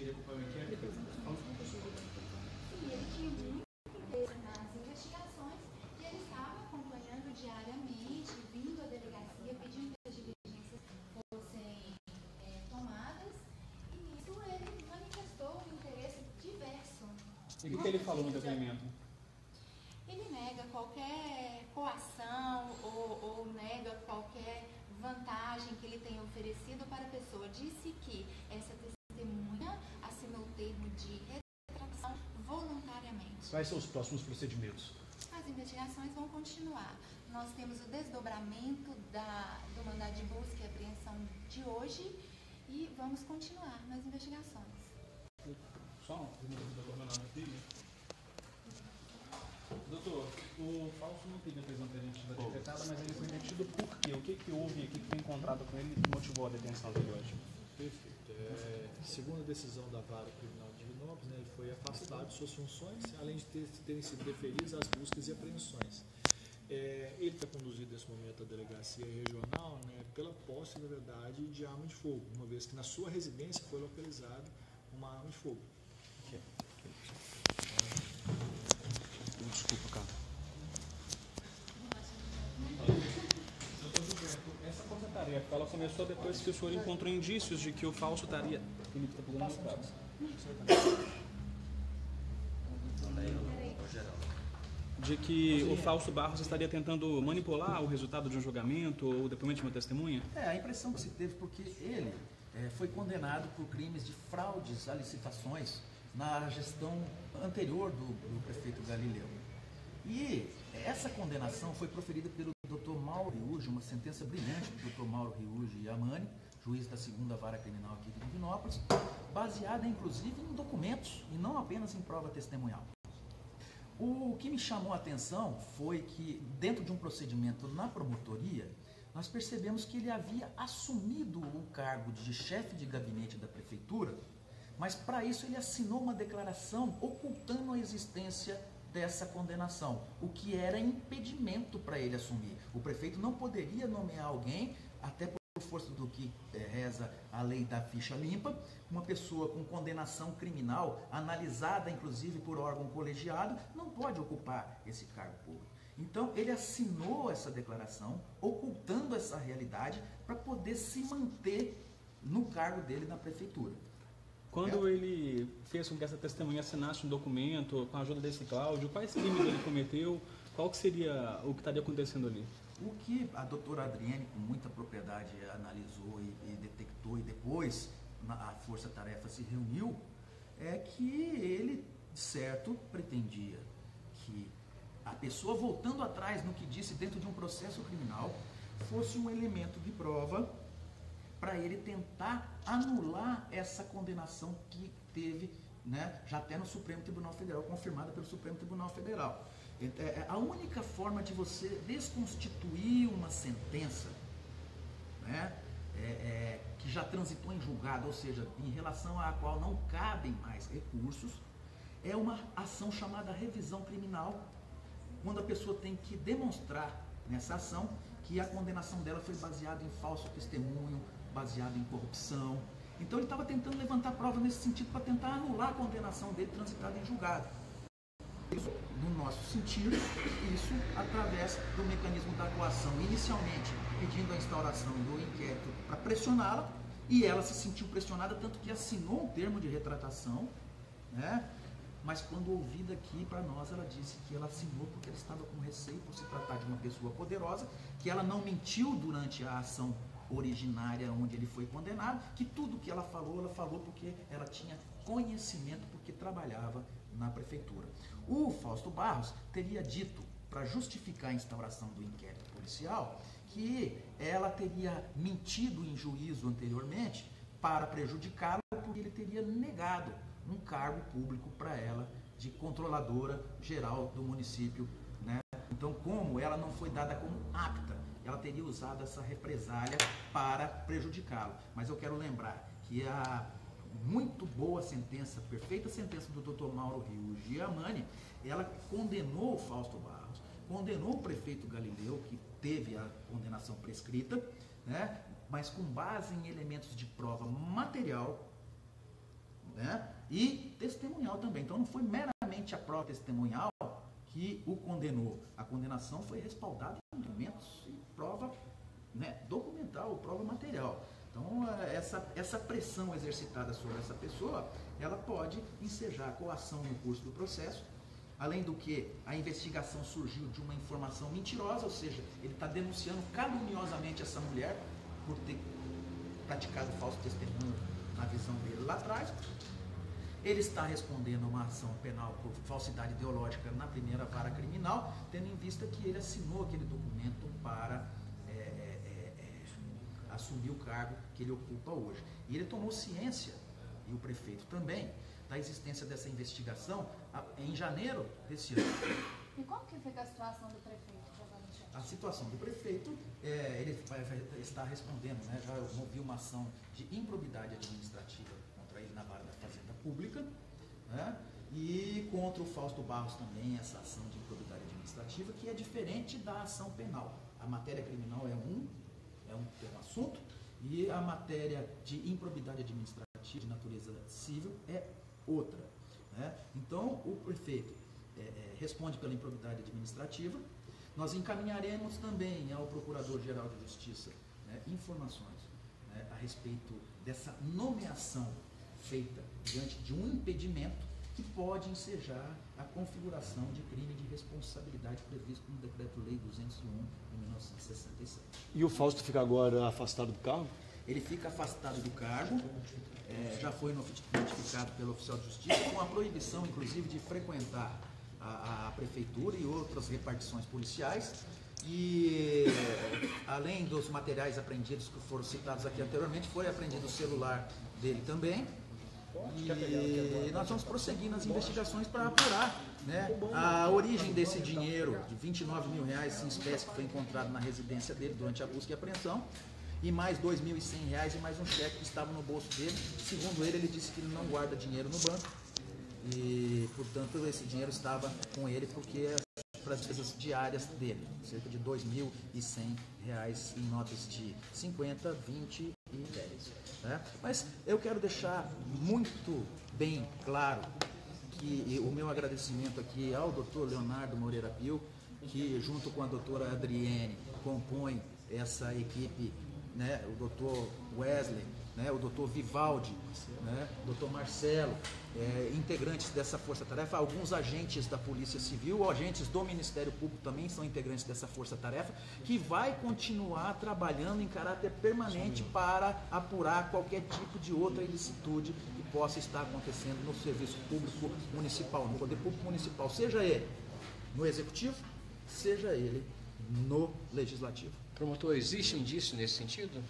queria? Sim, ele tinha muito interesse nas investigações e ele estava acompanhando diariamente, vindo à delegacia, pedindo que as diligências fossem eh, tomadas e nisso ele manifestou um interesse diverso. E o que, que ele falou no depoimento? Ele nega qualquer coação ou, ou nega qualquer vantagem que ele tenha oferecido para a pessoa. Disse que essa testemunha assinou o termo de retratação voluntariamente. Quais são os próximos procedimentos? As investigações vão continuar. Nós temos o desdobramento da, do mandado de busca e apreensão de hoje e vamos continuar nas investigações. Só uma pergunta do Filho. Doutor, o falso não teve a prisão preventiva decretada, mas ele foi detido por quê? O que, que houve aqui que foi encontrado com ele que motivou a detenção dele hoje? Perfeito. É, segundo a decisão da Vara Criminal né, ele foi afastado de suas funções, além de ter, terem sido deferidas as buscas e apreensões. É, ele está conduzido nesse momento à delegacia regional né, pela posse, na verdade, de arma de fogo, uma vez que na sua residência foi localizada uma arma de fogo. Desculpa, cara. Essa força-tarefa, ela começou depois que o senhor encontrou indícios de que o falso estaria... Felipe está pegando os dados. De que o falso Barros estaria tentando manipular o resultado de um julgamento ou o depoimento de uma testemunha? É, a impressão que se teve porque ele é, foi condenado por crimes de fraudes a licitações na gestão anterior do, do prefeito Galileu. E essa condenação foi proferida pelo Dr. Mauro Riuge, uma sentença brilhante do Dr. Mauro Riuge Yamani, juiz da segunda vara criminal aqui de Divinópolis, baseada inclusive em documentos e não apenas em prova testemunhal. O que me chamou a atenção foi que, dentro de um procedimento na promotoria, nós percebemos que ele havia assumido o cargo de chefe de gabinete da prefeitura, mas para isso ele assinou uma declaração ocultando a existência dessa condenação, o que era impedimento para ele assumir. O prefeito não poderia nomear alguém, até força do que é, reza a lei da ficha limpa, uma pessoa com condenação criminal, analisada inclusive por órgão colegiado, não pode ocupar esse cargo público. Então ele assinou essa declaração, ocultando essa realidade, para poder se manter no cargo dele na prefeitura. Quando ele fez com que essa testemunha assinasse um documento com a ajuda desse Cláudio, quais crimes ele cometeu? Qual que seria o que estaria acontecendo ali? O que a doutora Adriane, com muita propriedade, analisou e, e detectou, e depois a Força Tarefa se reuniu, é que ele, de certo, pretendia que a pessoa, voltando atrás no que disse dentro de um processo criminal, fosse um elemento de prova para ele tentar anular essa condenação que teve, né, já até no Supremo Tribunal Federal, confirmada pelo Supremo Tribunal Federal. É, é, a única forma de você desconstituir uma sentença, né, é, é, que já transitou em julgado, ou seja, em relação à qual não cabem mais recursos, é uma ação chamada revisão criminal, quando a pessoa tem que demonstrar nessa ação que a condenação dela foi baseada em falso testemunho, baseado em corrupção. Então ele estava tentando levantar prova nesse sentido para tentar anular a condenação dele transitada em julgado. Isso, no nosso sentido, isso através do mecanismo da coação, inicialmente pedindo a instauração do inquérito para pressioná-la, e ela se sentiu pressionada, tanto que assinou um termo de retratação, né? mas quando ouvida aqui para nós, ela disse que ela assinou porque ela estava com receio por se tratar de uma pessoa poderosa, que ela não mentiu durante a ação originária onde ele foi condenado, que tudo que ela falou, ela falou porque ela tinha conhecimento, porque trabalhava na prefeitura. O Fausto Barros teria dito, para justificar a instauração do inquérito policial, que ela teria mentido em juízo anteriormente para prejudicá-lo, porque ele teria negado um cargo público para ela de controladora geral do município. Né? Então, como ela não foi dada como apta ela teria usado essa represália para prejudicá-lo. Mas eu quero lembrar que a muito boa sentença, perfeita sentença do Dr. Mauro Rio Giamani, ela condenou o Fausto Barros, condenou o prefeito Galileu, que teve a condenação prescrita, né, mas com base em elementos de prova material, né, e testemunhal também. Então não foi meramente a prova testemunhal que o condenou. A condenação foi respaldada em documentos e prova né, documental, prova material. Então, eh, essa, essa pressão exercitada sobre essa pessoa, ela pode ensejar coação no curso do processo, além do que a investigação surgiu de uma informação mentirosa, ou seja, ele está denunciando caluniosamente essa mulher por ter praticado falso testemunho na visão dele lá atrás. Ele está respondendo a uma ação penal por falsidade ideológica na primeira vara criminal, tendo em vista que ele assinou aquele documento para assumir o cargo que ele ocupa hoje. E ele tomou ciência, e o prefeito também, da existência dessa investigação em janeiro desse ano. E qual que fica a situação do prefeito? A situação do prefeito, é, ele vai, vai, está respondendo, né, já movi uma ação de improbidade administrativa contra ele na vara da Fazenda Pública, né, e contra o Fausto Barros também, essa ação de improbidade administrativa, que é diferente da ação penal. A matéria criminal é um, é um, é um assunto, e a matéria de improbidade administrativa de natureza civil é outra. Né? Então, o prefeito é, é, responde pela improbidade administrativa. Nós encaminharemos também ao Procurador-Geral de Justiça né, informações né, a respeito dessa nomeação feita diante de um impedimento que pode ensejar a configuração de crime de responsabilidade previsto no Decreto-Lei 201 de 1967. E o Fausto fica agora afastado do cargo? Ele fica afastado do cargo, é, já foi notificado pelo oficial de justiça, com a proibição, inclusive, de frequentar a, a prefeitura e outras repartições policiais. E além dos materiais apreendidos que foram citados aqui anteriormente, foi apreendido o celular dele também. E nós vamos prosseguir nas investigações para apurar né, a origem desse dinheiro de 29 mil reais em espécie que foi encontrado na residência dele durante a busca e apreensão e mais R$ 2.100 e mais um cheque que estava no bolso dele. Segundo ele, ele disse que ele não guarda dinheiro no banco e, portanto, esse dinheiro estava com ele porque é para as despesas diárias dele, cerca de R$ 2.100 em notas de 50, 20 10. Né? Mas eu quero deixar muito bem claro que o meu agradecimento aqui ao doutor Leonardo Moreira Pio, que junto com a doutora Adriene compõe essa equipe né, o doutor Wesley, né, o doutor Vivaldi, né, o doutor Marcelo, é, integrantes dessa força-tarefa, alguns agentes da Polícia Civil, agentes do Ministério Público também são integrantes dessa força-tarefa, que vai continuar trabalhando em caráter permanente para apurar qualquer tipo de outra ilicitude que possa estar acontecendo no serviço público municipal, no poder público municipal, seja ele no executivo, seja ele no legislativo. Promotor, existe indício nesse sentido?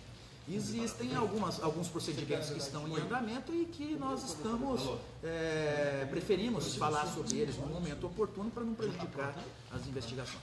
Existem algumas, alguns procedimentos que estão em andamento e que nós estamos, é, preferimos falar sobre eles no momento oportuno para não prejudicar as investigações.